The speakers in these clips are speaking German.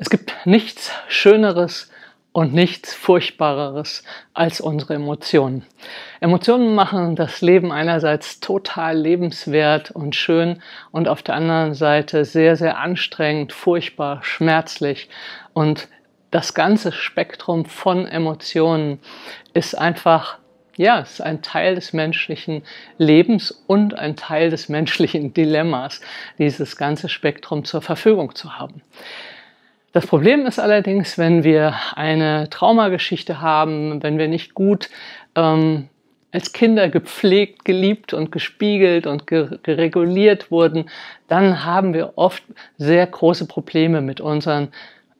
Es gibt nichts Schöneres und nichts Furchtbareres als unsere Emotionen. Emotionen machen das Leben einerseits total lebenswert und schön und auf der anderen Seite sehr, sehr anstrengend, furchtbar, schmerzlich. Und das ganze Spektrum von Emotionen ist einfach ja, ist ein Teil des menschlichen Lebens und ein Teil des menschlichen Dilemmas, dieses ganze Spektrum zur Verfügung zu haben. Das Problem ist allerdings, wenn wir eine Traumageschichte haben, wenn wir nicht gut ähm, als Kinder gepflegt, geliebt und gespiegelt und gereguliert wurden, dann haben wir oft sehr große Probleme mit unseren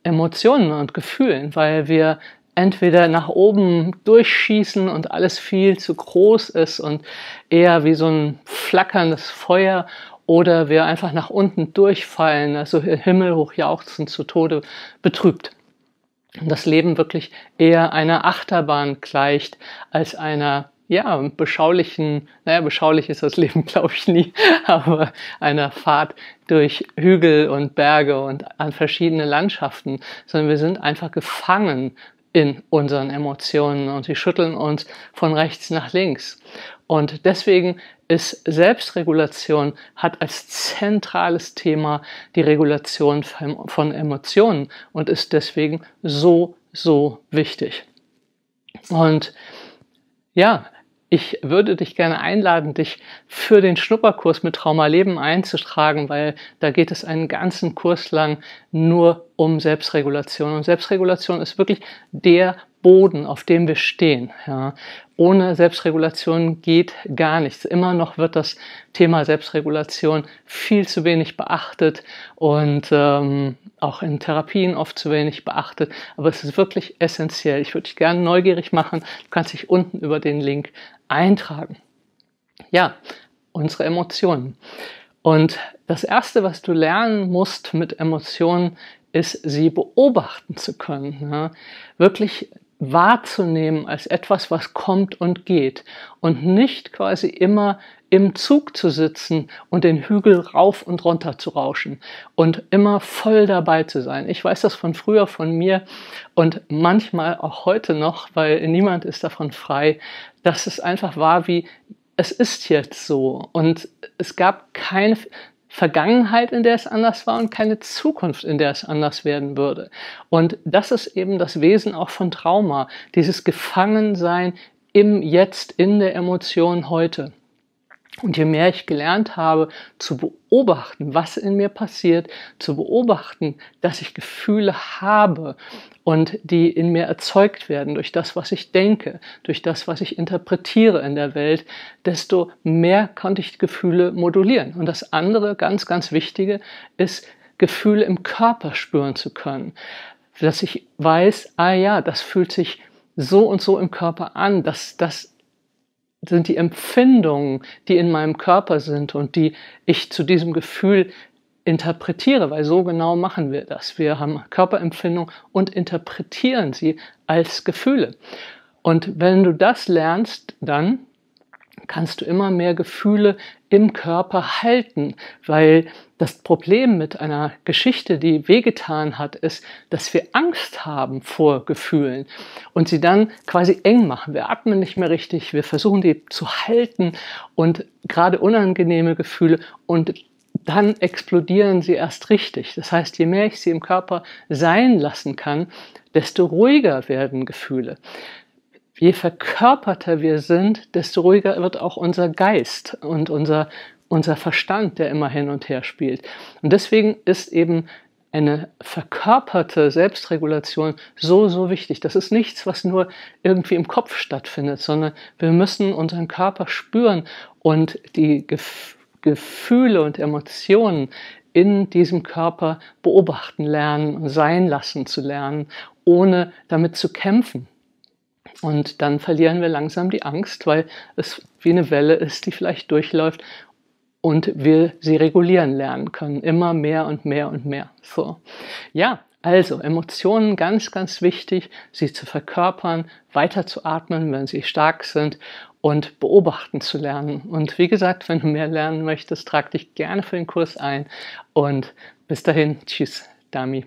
Emotionen und Gefühlen, weil wir entweder nach oben durchschießen und alles viel zu groß ist und eher wie so ein flackerndes Feuer oder wir einfach nach unten durchfallen, also himmelhoch jauchzen, zu Tode betrübt. Und das Leben wirklich eher einer Achterbahn gleicht als einer ja, beschaulichen, naja, beschaulich ist das Leben, glaube ich, nie, aber einer Fahrt durch Hügel und Berge und an verschiedene Landschaften, sondern wir sind einfach gefangen in unseren Emotionen und sie schütteln uns von rechts nach links. Und deswegen ist Selbstregulation hat als zentrales Thema die Regulation von Emotionen und ist deswegen so, so wichtig. Und ja, ich würde dich gerne einladen, dich für den Schnupperkurs mit Trauma Leben einzutragen, weil da geht es einen ganzen Kurs lang nur um Selbstregulation. Und Selbstregulation ist wirklich der Boden, auf dem wir stehen. Ja. Ohne Selbstregulation geht gar nichts. Immer noch wird das Thema Selbstregulation viel zu wenig beachtet und ähm, auch in Therapien oft zu wenig beachtet. Aber es ist wirklich essentiell. Ich würde dich gerne neugierig machen. Du kannst dich unten über den Link eintragen. Ja, unsere Emotionen. Und das Erste, was du lernen musst mit Emotionen, ist, sie beobachten zu können. Ja? Wirklich wahrzunehmen als etwas, was kommt und geht und nicht quasi immer im Zug zu sitzen und den Hügel rauf und runter zu rauschen und immer voll dabei zu sein. Ich weiß das von früher von mir und manchmal auch heute noch, weil niemand ist davon frei, dass es einfach war wie es ist jetzt so und es gab keine Vergangenheit, in der es anders war und keine Zukunft, in der es anders werden würde. Und das ist eben das Wesen auch von Trauma, dieses Gefangensein im Jetzt, in der Emotion heute. Und je mehr ich gelernt habe zu beobachten, was in mir passiert, zu beobachten, dass ich Gefühle habe und die in mir erzeugt werden durch das, was ich denke, durch das, was ich interpretiere in der Welt, desto mehr konnte ich Gefühle modulieren. Und das andere, ganz, ganz Wichtige, ist, Gefühle im Körper spüren zu können. Dass ich weiß, ah ja, das fühlt sich so und so im Körper an, dass das sind die Empfindungen, die in meinem Körper sind und die ich zu diesem Gefühl interpretiere, weil so genau machen wir das. Wir haben Körperempfindung und interpretieren sie als Gefühle. Und wenn du das lernst, dann kannst du immer mehr Gefühle im Körper halten, weil das Problem mit einer Geschichte, die wehgetan hat, ist, dass wir Angst haben vor Gefühlen und sie dann quasi eng machen. Wir atmen nicht mehr richtig, wir versuchen die zu halten und gerade unangenehme Gefühle und dann explodieren sie erst richtig. Das heißt, je mehr ich sie im Körper sein lassen kann, desto ruhiger werden Gefühle. Je verkörperter wir sind, desto ruhiger wird auch unser Geist und unser, unser Verstand, der immer hin und her spielt. Und deswegen ist eben eine verkörperte Selbstregulation so, so wichtig. Das ist nichts, was nur irgendwie im Kopf stattfindet, sondern wir müssen unseren Körper spüren und die Gef Gefühle und Emotionen in diesem Körper beobachten lernen sein lassen zu lernen, ohne damit zu kämpfen. Und dann verlieren wir langsam die Angst, weil es wie eine Welle ist, die vielleicht durchläuft und wir sie regulieren lernen können. Immer mehr und mehr und mehr. So. Ja, also Emotionen ganz, ganz wichtig, sie zu verkörpern, weiter zu atmen, wenn sie stark sind und beobachten zu lernen. Und wie gesagt, wenn du mehr lernen möchtest, trag dich gerne für den Kurs ein und bis dahin, tschüss, Dami.